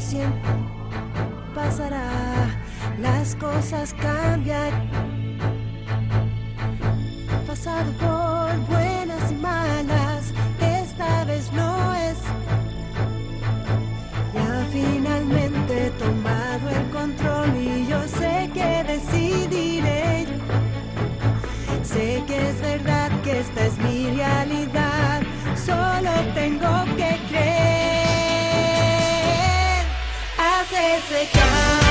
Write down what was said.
siempre pasará, las cosas cambian. Pasado por buenas y malas, esta vez no es. Ya finalmente he tomado el control y yo sé que decidiré. Sé que es verdad que esta es mi realidad. secar.